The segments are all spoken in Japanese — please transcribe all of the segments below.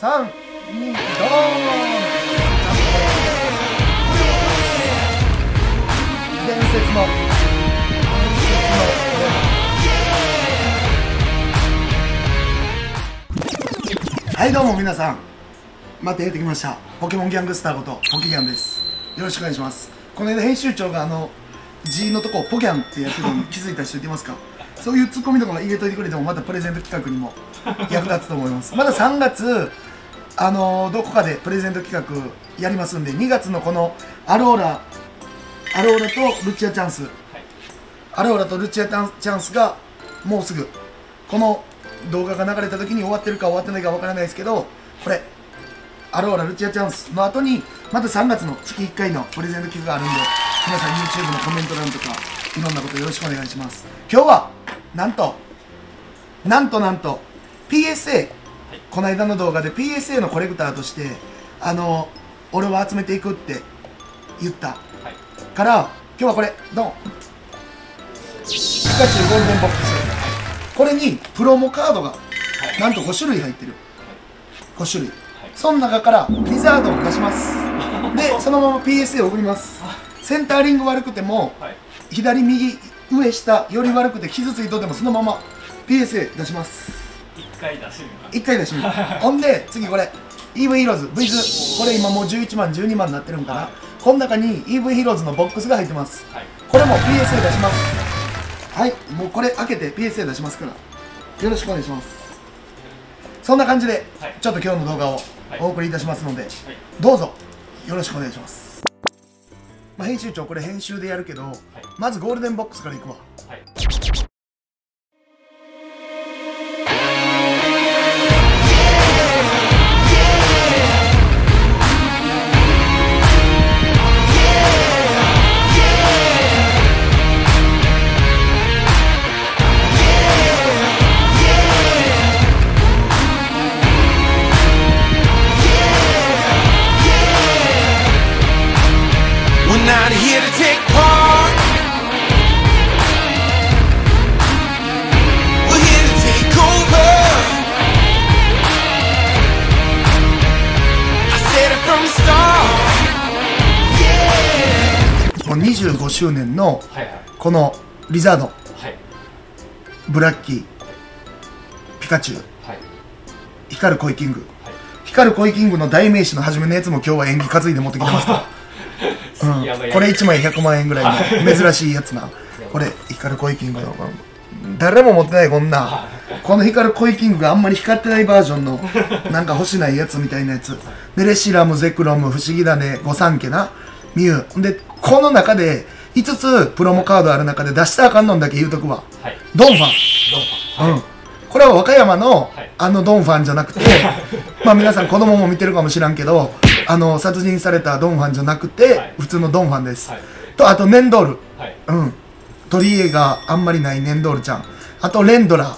3、2、ドーン。伝説の、伝説の、はいどうも皆さん。またやってきました。ポケモンギャングスターことポケギャンです。よろしくお願いします。この間編集長があの G のとこポギャンってやってるのに 気づいた人いてますか？そういうツッコミとか入れといてくれてもまたプレゼント企画にも役立つと思います。まだ3月あのーどこかでプレゼント企画やりますんで2月のこのアローラアローラとルチアチャンス、アローラとルチアチャンスがもうすぐ。この動画が流れた時に終わってるか終わってないかわからないですけどこれアローラルチアチャンスの後にまた3月の月1回のプレゼント企画があるんで皆さん YouTube のコメント欄とかいろんなことよろしくお願いします。今日はなんとなんとなんと PSA この間の動画で PSA のコレクターとしてあの俺は集めていくって言った。はい。から今日はこれドン。ピカチュウゴールデンボックス。これにプロモカードがはい。なんと5種類入ってる。5種類。はい。その中からリザードを出します。でそのまま PSA を送ります。センターリング悪くてもはい。左右上下より悪くて傷ついとってもそのまま PSA 出します。一回出してみます1回出しみる ほんで次これ。EV ヒーローズ V ズこれ今もう11万12万になってるんかな、はい。この中に EV ヒーローズのボックスが入ってます。はい。これも PSA 出します。はい。もうこれ開けて PSA 出しますから。よろしくお願いします。そんな感じで、はい。ちょっと今日の動画をはい。お送りいたしますので、はい。どうぞ。よろしくお願いします、まあ、編集長これ編集でやるけど、まずゴールデンボックスからいくわこの25周年のこのリザードはい。ブラッキーピカチュウはい。光るコイキング。はい。光るコイキングの代名詞の初めのやつも今日は縁起担いで持ってきてますか？ら うん、これ1枚100万円ぐらいの珍しいやつな。これ光るコイキングの誰も持ってないこんな。この光るコイキングがあんまり光ってないバージョンのなんか欲しないやつみたいなやつ。でレシラムゼクロム不思議だね御三家なミュウでこの中で5つプロモカードある中で出したらあかんのんだけ言うとくわ。はい。ドンファン。どうもうん、これは和歌山の、はい。あのドンファンじゃなくて まあ皆さん子供も見てるかもしらんけどあの殺人されたドンファンじゃなくて、はい。普通のドンファンです、はい。とあとネンドール。はい。うん。取り柄があんまりないネンドールちゃん。あとレンドラ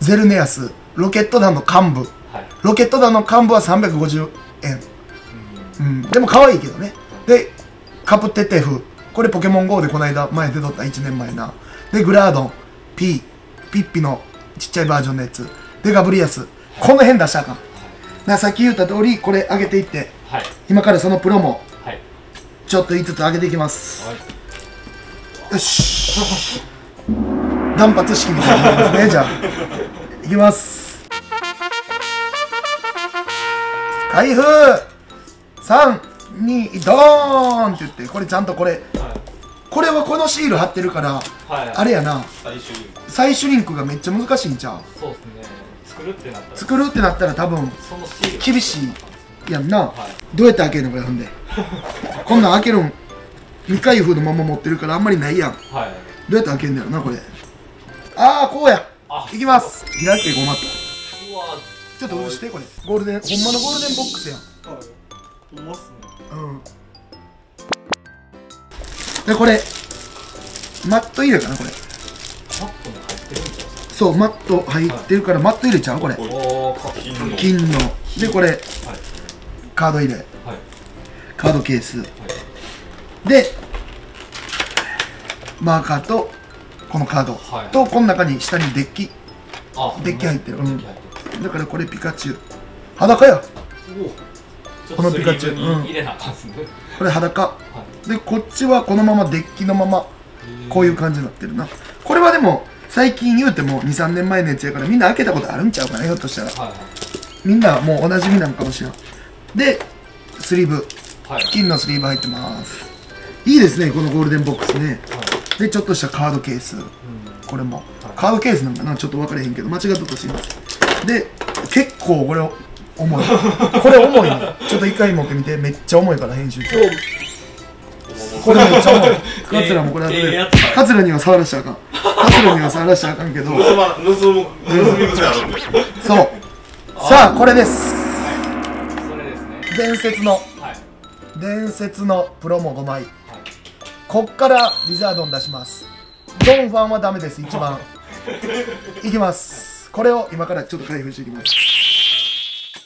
ゼルネアス。ロケット団の幹部。はい。ロケット団の幹部は350円。うん。でも可愛いけどねでカプテテフ。これポケモン GO でこの間前出とった1年前な。でグラードン。P ピッピのちっちゃいバージョンのやつ。でガブリアス。この辺出したらあかん。だからさっき言った通りこれ上げていって。はい。今からそのプロもはい。ちょっと5つ上げていきます。はい。よし。断髪式みたいになりますねじゃあ。いきます。開封32ドーンって言ってこれちゃんとこれこれはこのシール貼ってるからはい。あれやな。最終最終リンクがめっちゃ難しいんちゃう？そうですね。作るってなったら。作るってなったら多分そのシール。厳しいやんな、はい。どうやって開けるのこれほんで。こんなん開けるん未開封のまま持ってるからあんまりないやん。はい。どうやって開けんだろうなこれ。ああこうや。あいきます。開けごまと。うわちょっと押してこれ。ゴールデンほんまのゴールデンボックスやん。はい。ほんまっすねうん。でこれマット入れかなこれ。マットに入ってるんですかそうマット入ってるからマット入れちゃうこれ。金の。金の。でこれはい。カード入れ。はい。カードケース。でマーカーとこのカード、はい。とこの中に下にデッキ。あデッキ入ってる。うん。だからこれピカチュウ。裸やことのピカチュウ。スリーブに入れなあかんっすね、これ裸。はでこっちはこのままデッキのままこういう感じになってるな。これはでも最近言うても23年前のやつやからみんな開けたことあるんちゃうかなひょっとしたら。はい。はいみんなもうおなじみなんかもしれん。でスリーブ。はい。金のスリーブ入ってます。いいですねこのゴールデンボックスね。はい。でちょっとしたカードケース。これも。カードケースなんかな？ちょっと分からへんけど間違ったとすいませんで結構これ重い。これ重いねちょっと一回持ってみてめっちゃ重いから編集長。これめっちゃ重い。カツラもこれやつだカツラには触らしたらあかん。カツラには触らしたらあかんけど。盗む盗み癖あるんで。そう。さあこれです。それですね。伝説の。はい。伝説のプロモ5枚。こっからリザードン出します。ドンファンはダメです一番。いきます。これを今からちょっと開封していきます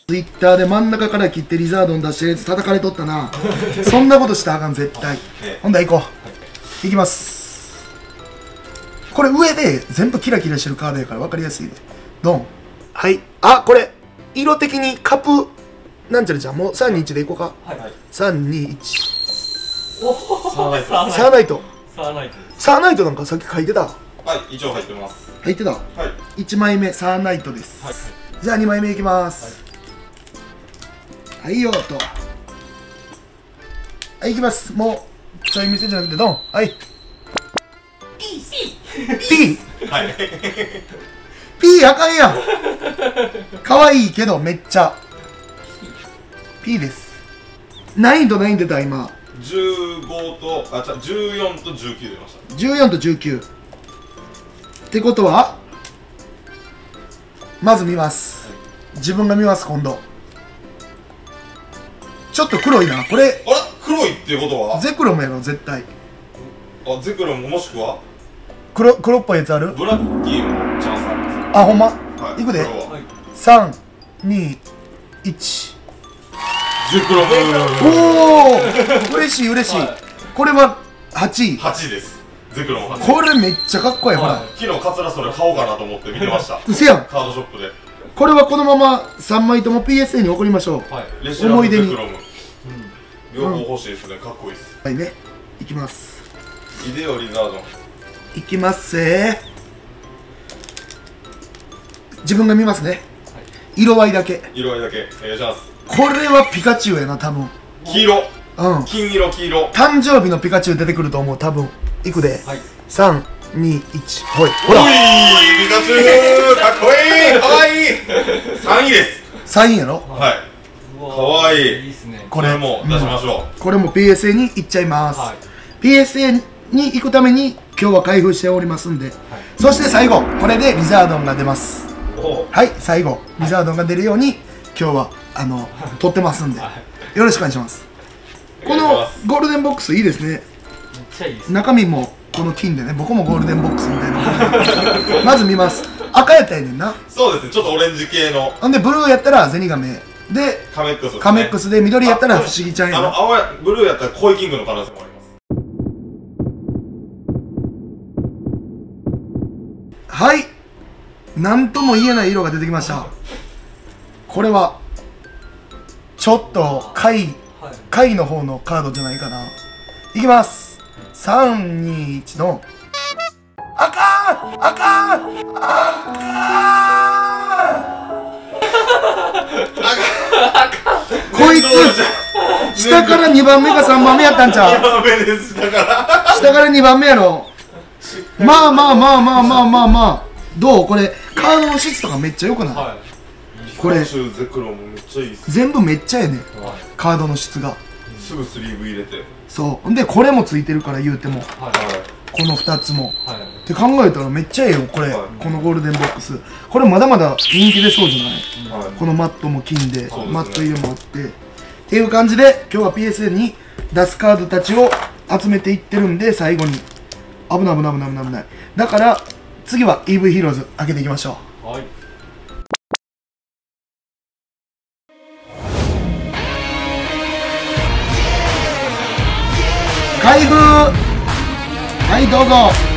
ツイッターで真ん中から切ってリザードン出してるやつ叩かれとったな。そんなことしたらあかん絶対。ほんだら行こう。いきます。これ上で全部キラキラしてるカードやから分かりやすいで。ドン。はい。あこれ。色的にカップなんちゃらじゃんもう321でいこうか。はいはい。321さあないさあないサーナイト。サーナイトなんかさっき書いてた。はい一応入ってます。入ってた。はい。1枚目サーナイトです、はい。じゃあ2枚目いきます。はい、よと。はいいきます。もうちょい店じゃなくてドン。はい。P はい。P あかんやん。可愛いけどめっちゃ。P です。難易度何出た今？15とあじゃ14と19出ました。14と19ってことはまず見ます。自分が見ます今度ちょっと黒いな。これ。あれ黒いっていうことは？ゼクロムやろ絶対。あゼクロムもしくは？黒黒っぽいやつある？ブラッキーもチャンスありますあほんま？はいいくで。これは。はい321ゼクロム。おお嬉しい嬉しい、はい。これは8位。8です。ゼクロム8これめっちゃかっこいい、ほら。はい。昨日カツラそれ買おうかなと思って見てました。うせやん。カードショップでこれはこのまま3枚とも PSA に送りましょう。はい。思い出に。ゼクロム。両方欲しいですね。かっこいいです。はい。ね。いきます。イデオリザード。ンいきますせ自分が見ますね。色合いだけ。色合いだけ。お願いします。これはピカチュウやな多分。黄色。うん。金色黄色。誕生日のピカチュウ出てくると思う多分。いくで。はい321ほい。ほら。おいピカチュウかっこいいかわいい。3位です。3位やろ？はい。かわいい。いいっすね。これこれも出しましょこれも PSA に行っちゃいます、はい。PSA に行くために今日は開封しておりますんで、そして最後これでリザードンが出ます。はい最後リザードンが出るように今日はあの撮ってますんで。よろしくお願いします。この Golden Box いいですね。めっちゃいいっす中身もこの金でね僕も Golden Box みたいな。まず見ます。赤やったらやねんな。そうですね。ちょっとオレンジ系の。ほんでブルーやったらゼニガメ。でカメックスカメックスで緑やったら不思議ちゃんやの青やブルーやったらコイキングの可能性もあります。はい。なんとも言えない色が出てきました。これはちょっと貝はい。貝の方のカードじゃないかな。いきます321の。あかんあかんあかんこいつ下から2番目か3番目やったんちゃう？ダメですだから。下から2番目やろ？まあまあまあまあまあまあまあどう？これカードの質とかめっちゃ良くない、はい。いっす。全部めっちゃええね。はい。カードの質がすぐスリーブ入れて。そう。でこれもついてるから言うても。はいこの2つも。はい。って考えたらめっちゃええよこれ、はい。このゴールデンボックス。これまだまだ人気出そうじゃない？はい。このマットも金でね。マット色もあって。っていう感じで今日は PSN に出すカードたちを集めていってるんで最後に。危ない危ない危ない危ない危ない。だから次は EV ヒーローズ開けていきましょう。はい開封はいどうぞ